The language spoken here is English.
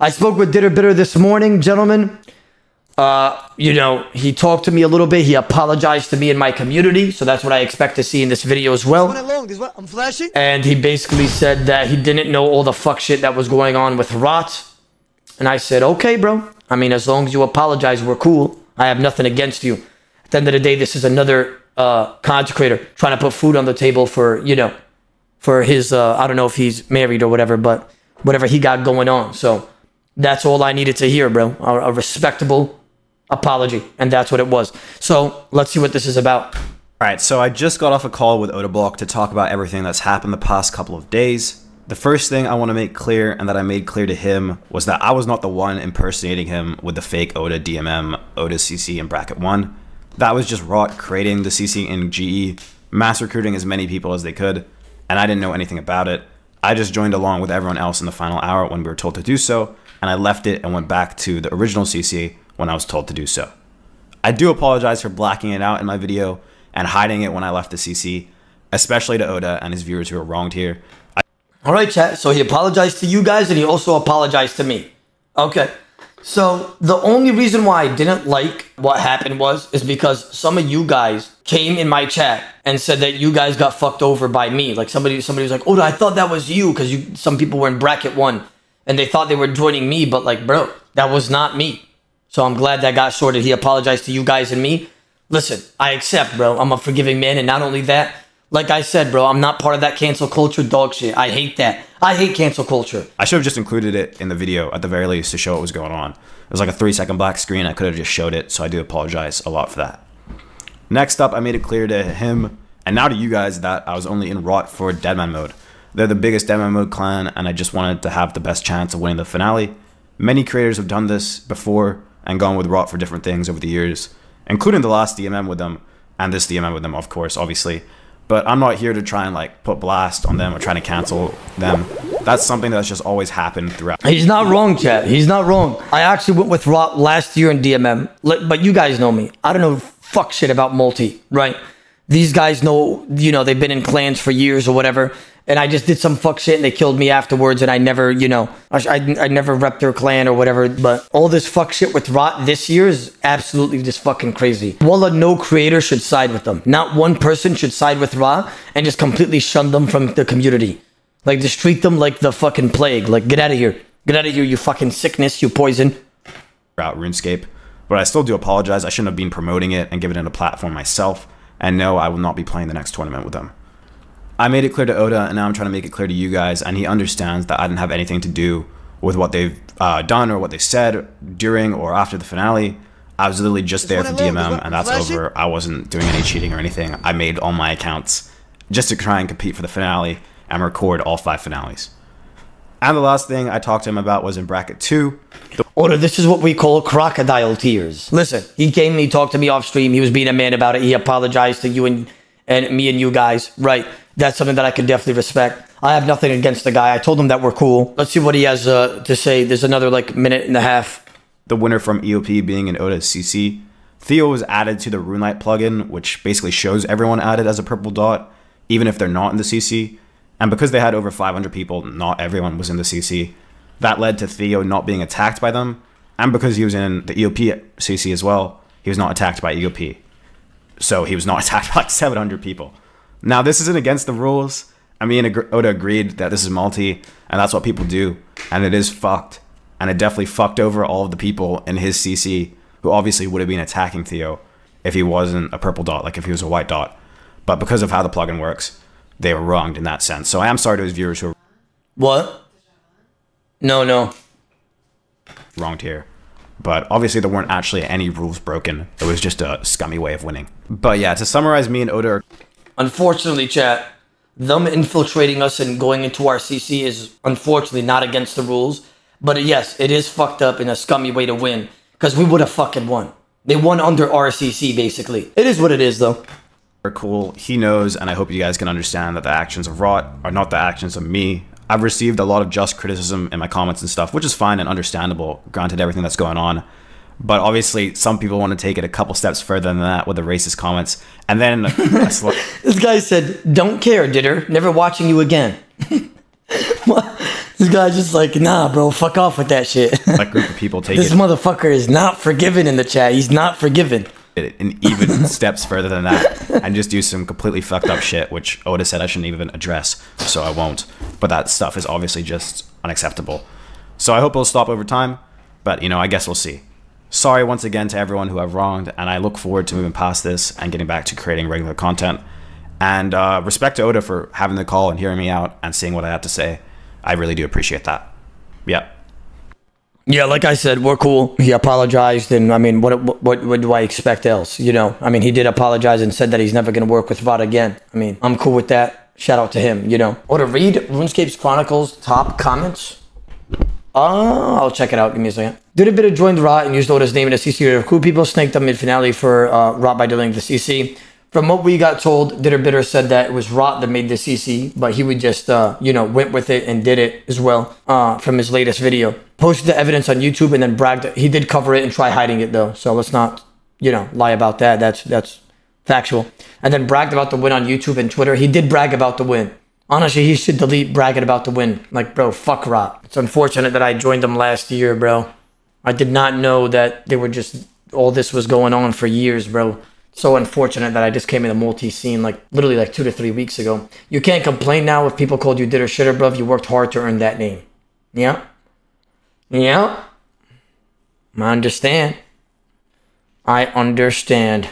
I spoke with Ditter Bitter this morning, gentlemen. Uh, you know, he talked to me a little bit. He apologized to me and my community, so that's what I expect to see in this video as well. Long, this one, I'm flashing. And he basically said that he didn't know all the fuck shit that was going on with Rot. And I said, okay, bro. I mean, as long as you apologize, we're cool. I have nothing against you. At the end of the day, this is another uh, content creator trying to put food on the table for, you know, for his, uh, I don't know if he's married or whatever, but whatever he got going on. So that's all I needed to hear, bro. A, a respectable apology. And that's what it was. So let's see what this is about. All right, so I just got off a call with Odablock to talk about everything that's happened the past couple of days. The first thing I want to make clear, and that I made clear to him, was that I was not the one impersonating him with the fake Oda DMM, Oda CC in bracket 1. That was just Rot creating the CC in GE, mass recruiting as many people as they could, and I didn't know anything about it. I just joined along with everyone else in the final hour when we were told to do so, and I left it and went back to the original CC when I was told to do so. I do apologize for blacking it out in my video and hiding it when I left the CC, especially to Oda and his viewers who are wronged here. I All right, chat. So he apologized to you guys and he also apologized to me. Okay. So the only reason why I didn't like what happened was is because some of you guys came in my chat and said that you guys got fucked over by me. Like somebody somebody was like, "Oh, I thought that was you" because you some people were in bracket 1 and they thought they were joining me, but like, bro, that was not me. So I'm glad that got sorted. He apologized to you guys and me. Listen, I accept, bro. I'm a forgiving man and not only that, like I said, bro, I'm not part of that cancel culture dog shit. I hate that. I hate cancel culture. I should have just included it in the video at the very least to show what was going on. It was like a three second black screen. I could have just showed it, so I do apologize a lot for that. Next up, I made it clear to him and now to you guys that I was only in Rot for Deadman mode. They're the biggest mode clan, and I just wanted to have the best chance of winning the finale. Many creators have done this before and gone with Rot for different things over the years, including the last DMM with them and this DMM with them, of course, obviously. But I'm not here to try and like put blast on them or trying to cancel them. That's something that's just always happened throughout. He's not wrong, Chad. He's not wrong. I actually went with Rot last year in DMM, but you guys know me. I don't know fuck shit about multi, right? These guys know, you know, they've been in clans for years or whatever. And I just did some fuck shit and they killed me afterwards. And I never, you know, I, I, I never repped their clan or whatever. But all this fuck shit with Rot this year is absolutely just fucking crazy. Wallah, no creator should side with them. Not one person should side with Rot and just completely shun them from the community. Like, just treat them like the fucking plague. Like, get out of here. Get out of here, you fucking sickness, you poison. Throughout RuneScape. But I still do apologize. I shouldn't have been promoting it and giving it a platform myself. And no, I will not be playing the next tournament with them. I made it clear to Oda, and now I'm trying to make it clear to you guys, and he understands that I didn't have anything to do with what they've uh, done or what they said during or after the finale. I was literally just there for DMM, and that's over. I wasn't doing any cheating or anything. I made all my accounts just to try and compete for the finale and record all five finales. And the last thing I talked to him about was in bracket two. Oda, this is what we call crocodile tears. Listen, he came, he talked to me off stream. He was being a man about it. He apologized to you and and me and you guys, right? That's something that I can definitely respect. I have nothing against the guy. I told him that we're cool. Let's see what he has uh, to say. There's another like minute and a half. The winner from EOP being an Oda CC. Theo was added to the RuneLite plugin, which basically shows everyone added as a purple dot, even if they're not in the CC. And because they had over 500 people, not everyone was in the CC. That led to Theo not being attacked by them. And because he was in the EOP CC as well, he was not attacked by EOP. So he was not attacked by like 700 people. Now, this isn't against the rules. I mean, Oda agreed that this is multi, and that's what people do. And it is fucked. And it definitely fucked over all of the people in his CC who obviously would have been attacking Theo if he wasn't a purple dot, like if he was a white dot. But because of how the plugin works, they were wronged in that sense. So I am sorry to his viewers who are What? No, no. wronged here. But obviously there weren't actually any rules broken. It was just a scummy way of winning. But yeah, to summarize me and Oda are Unfortunately, chat, them infiltrating us and going into our CC is unfortunately not against the rules. But yes, it is fucked up in a scummy way to win. Because we would have fucking won. They won under RCC, basically. It is what it is, though. are cool. He knows, and I hope you guys can understand that the actions of Rot are not the actions of me. I've received a lot of just criticism in my comments and stuff, which is fine and understandable, granted everything that's going on. But obviously, some people want to take it a couple steps further than that with the racist comments. And then this guy said, "Don't care, Ditter. Never watching you again." This guy's just like, nah, bro, fuck off with that shit. That group of people take this it motherfucker is not forgiven in the chat. He's not forgiven. And even steps further than that and just do some completely fucked up shit, which Oda said I shouldn't even address, so I won't. But that stuff is obviously just unacceptable. So I hope it'll stop over time, but you know, I guess we'll see. Sorry once again to everyone who I've wronged, and I look forward to moving past this and getting back to creating regular content. And uh, respect to Oda for having the call and hearing me out and seeing what I had to say. I really do appreciate that. Yeah. Yeah, like I said, we're cool. He apologized, and I mean, what what what do I expect else? You know, I mean, he did apologize and said that he's never gonna work with VOD again. I mean, I'm cool with that. Shout out to him. You know, or to read RuneScape's Chronicles top comments. Uh, I'll check it out. Give me a second. Did a bit of join the Rot and used Oda's name in a CC to recruit people. Snaked up mid finale for uh, Rot by deleting the CC. From what we got told, Ditter Bitter said that it was Rot that made the CC, but he would just, uh, you know, went with it and did it as well uh, from his latest video. Posted the evidence on YouTube and then bragged. He did cover it and try hiding it though, so let's not, you know, lie about that. That's that's factual. And then bragged about the win on YouTube and Twitter. He did brag about the win. Honestly, he should delete bragging about the win. Like, bro, fuck Rot. It's unfortunate that I joined them last year, bro. I did not know that they were just all this was going on for years, bro. So unfortunate that I just came in the multi scene like literally like two to three weeks ago. You can't complain now if people called you ditter shitter, bro. You worked hard to earn that name. Yeah. Yeah. I understand. I understand.